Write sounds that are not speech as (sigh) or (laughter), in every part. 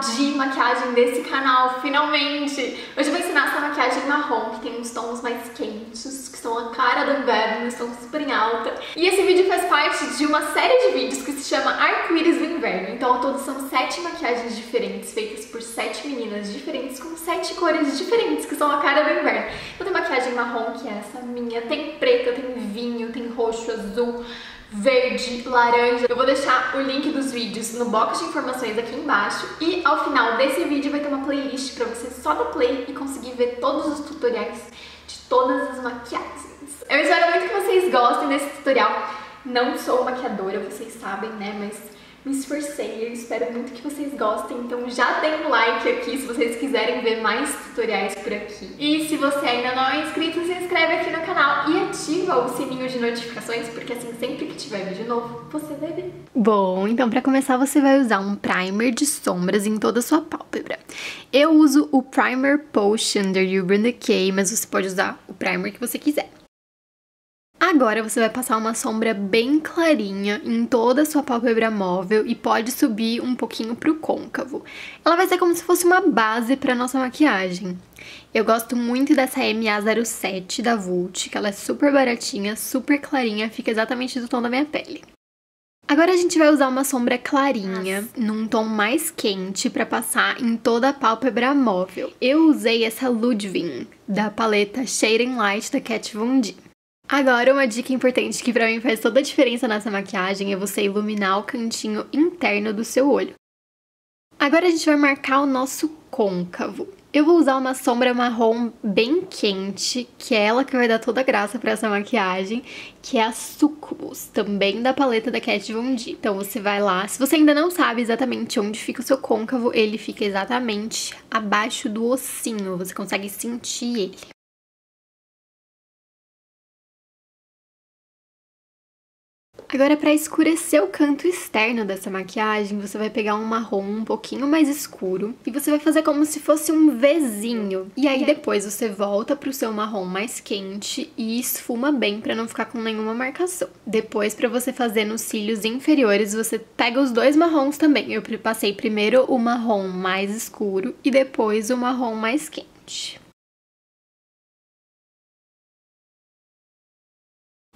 de maquiagem desse canal, finalmente! Hoje eu vou ensinar essa maquiagem marrom, que tem uns tons mais quentes, que são a cara do inverno, estão super em alta. E esse vídeo faz parte de uma série de vídeos que se chama Arco-Íris do Inverno. Então, ao todo são sete maquiagens diferentes, feitas por sete meninas diferentes, com sete cores diferentes, que são a cara do inverno. Então tem maquiagem marrom, que é essa minha, tem preta, tem vinho, tem roxo, azul, verde, laranja. Eu vou deixar o link dos vídeos no box de informações aqui embaixo e ao final desse vídeo vai ter uma playlist pra você só dar play e conseguir ver todos os tutoriais de todas as maquiagens. Eu espero muito que vocês gostem desse tutorial. Não sou maquiadora, vocês sabem, né, mas me esforcei, eu espero muito que vocês gostem, então já tem um like aqui se vocês quiserem ver mais tutoriais por aqui. E se você ainda não é inscrito, se inscreve aqui no canal e ativa o sininho de notificações, porque assim, sempre que tiver vídeo novo, você vai ver. Bom, então para começar você vai usar um primer de sombras em toda a sua pálpebra. Eu uso o Primer Potion da Urban Decay, mas você pode usar o primer que você quiser. Agora você vai passar uma sombra bem clarinha em toda a sua pálpebra móvel e pode subir um pouquinho pro côncavo. Ela vai ser como se fosse uma base para nossa maquiagem. Eu gosto muito dessa MA07 da Vult, que ela é super baratinha, super clarinha, fica exatamente do tom da minha pele. Agora a gente vai usar uma sombra clarinha, num tom mais quente, para passar em toda a pálpebra móvel. Eu usei essa Ludwig, da paleta Shade Light da Kat Von D. Agora, uma dica importante que pra mim faz toda a diferença nessa maquiagem é você iluminar o cantinho interno do seu olho. Agora a gente vai marcar o nosso côncavo. Eu vou usar uma sombra marrom bem quente, que é ela que vai dar toda a graça para essa maquiagem, que é a Succubus, também da paleta da Kat Von D. Então você vai lá, se você ainda não sabe exatamente onde fica o seu côncavo, ele fica exatamente abaixo do ossinho, você consegue sentir ele. Agora, para escurecer o canto externo dessa maquiagem, você vai pegar um marrom um pouquinho mais escuro e você vai fazer como se fosse um Vzinho. E aí depois você volta pro seu marrom mais quente e esfuma bem para não ficar com nenhuma marcação. Depois, para você fazer nos cílios inferiores, você pega os dois marrons também. Eu passei primeiro o marrom mais escuro e depois o marrom mais quente.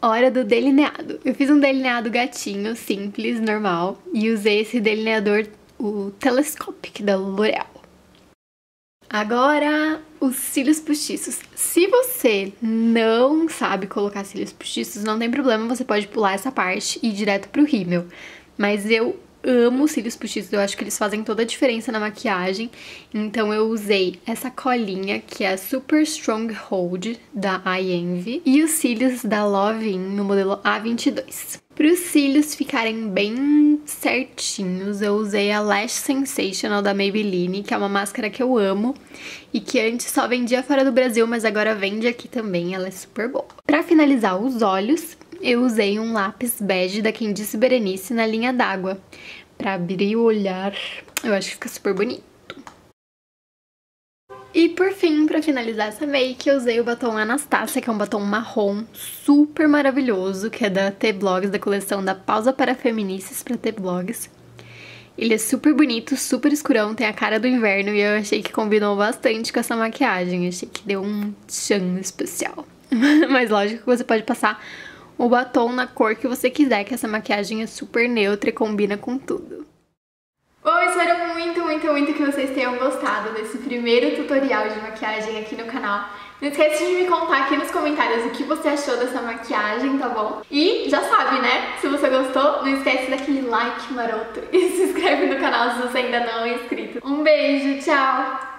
Hora do delineado. Eu fiz um delineado gatinho, simples, normal, e usei esse delineador, o Telescopic da L'Oreal. Agora, os cílios postiços. Se você não sabe colocar cílios postiços, não tem problema, você pode pular essa parte e ir direto pro rímel. Mas eu amo cílios postiços, eu acho que eles fazem toda a diferença na maquiagem. Então eu usei essa colinha, que é a Super Strong Hold, da iEnvy, e os cílios da Love In, no modelo A22. Para os cílios ficarem bem certinhos, eu usei a Lash Sensational da Maybelline, que é uma máscara que eu amo e que antes só vendia fora do Brasil, mas agora vende aqui também, ela é super boa. Para finalizar os olhos, eu usei um lápis bege da Disse Berenice na linha d'água para abrir o olhar. Eu acho que fica super bonito. E por fim, para finalizar essa make, eu usei o batom Anastasia, que é um batom marrom super maravilhoso, que é da T-Blogs, da coleção da Pausa para Feminices para T-Blogs. Ele é super bonito, super escurão, tem a cara do inverno e eu achei que combinou bastante com essa maquiagem. Achei que deu um chão especial. (laughs) Mas lógico que você pode passar o batom na cor que você quiser, que essa maquiagem é super neutra e combina com tudo. Bom, espero muito, muito, muito que vocês tenham gostado desse primeiro tutorial de maquiagem aqui no canal. Não esquece de me contar aqui nos comentários o que você achou dessa maquiagem, tá bom? E já sabe, né? Se você gostou, não esquece daquele like maroto e (laughs) se inscreve no canal se você ainda não é inscrito. Um beijo, tchau!